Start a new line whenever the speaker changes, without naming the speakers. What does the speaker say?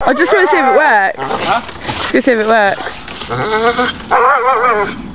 I just want to see if it works.
Huh?
Just see if it works. Uh-huh.